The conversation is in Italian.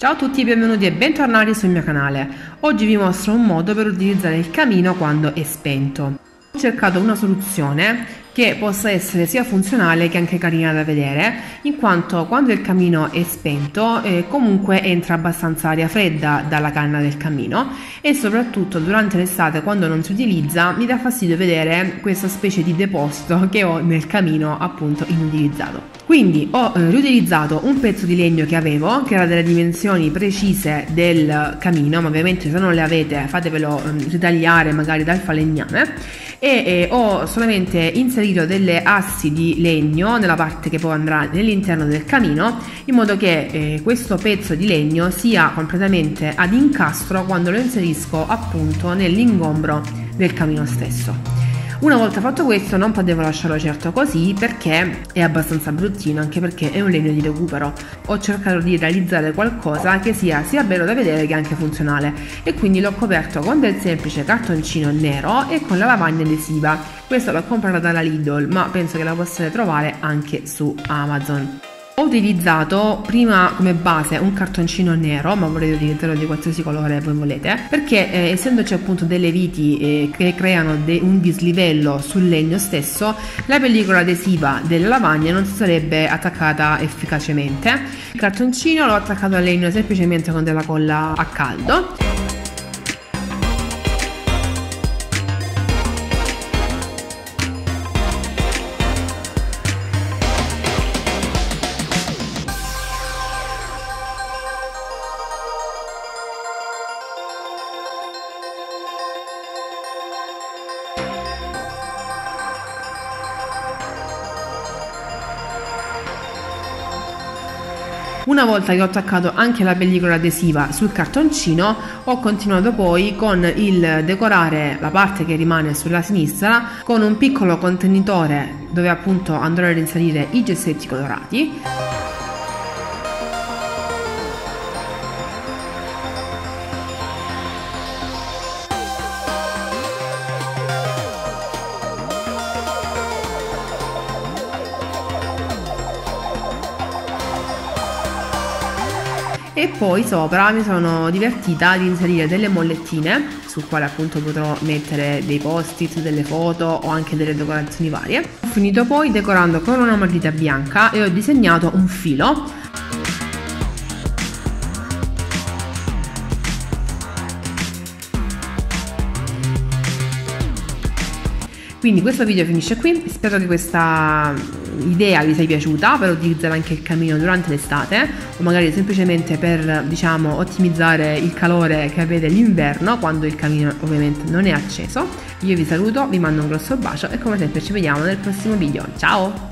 Ciao a tutti e benvenuti e bentornati sul mio canale. Oggi vi mostro un modo per utilizzare il camino quando è spento. Ho cercato una soluzione che possa essere sia funzionale che anche carina da vedere, in quanto quando il camino è spento eh, comunque entra abbastanza aria fredda dalla canna del camino e soprattutto durante l'estate quando non si utilizza mi dà fastidio vedere questa specie di deposito che ho nel camino appunto inutilizzato. Quindi ho eh, riutilizzato un pezzo di legno che avevo, che era delle dimensioni precise del camino, ma ovviamente se non le avete fatevelo eh, ritagliare magari dal falegname, e eh, ho solamente inserito delle assi di legno nella parte che poi andrà nell'interno del camino, in modo che eh, questo pezzo di legno sia completamente ad incastro quando lo inserisco appunto nell'ingombro del camino stesso. Una volta fatto questo non potevo lasciarlo certo così perché è abbastanza bruttino, anche perché è un legno di recupero. Ho cercato di realizzare qualcosa che sia sia bello da vedere che anche funzionale e quindi l'ho coperto con del semplice cartoncino nero e con la lavagna adesiva. Questo l'ho comprata dalla Lidl ma penso che la possiate trovare anche su Amazon. Ho utilizzato prima come base un cartoncino nero, ma volete utilizzarlo di qualsiasi colore voi volete, perché eh, essendoci appunto delle viti eh, che creano un dislivello sul legno stesso, la pellicola adesiva della lavagna non si sarebbe attaccata efficacemente. Il cartoncino l'ho attaccato al legno semplicemente con della colla a caldo Una volta che ho attaccato anche la pellicola adesiva sul cartoncino, ho continuato poi con il decorare la parte che rimane sulla sinistra con un piccolo contenitore dove appunto andrò ad inserire i gessetti colorati. E poi sopra mi sono divertita ad inserire delle mollettine sul quale appunto potrò mettere dei post-it, delle foto o anche delle decorazioni varie. Ho finito poi decorando con una matita bianca e ho disegnato un filo Quindi questo video finisce qui, spero che questa idea vi sia piaciuta per utilizzare anche il camino durante l'estate o magari semplicemente per diciamo ottimizzare il calore che avete l'inverno quando il camino ovviamente non è acceso. Io vi saluto, vi mando un grosso bacio e come sempre ci vediamo nel prossimo video. Ciao!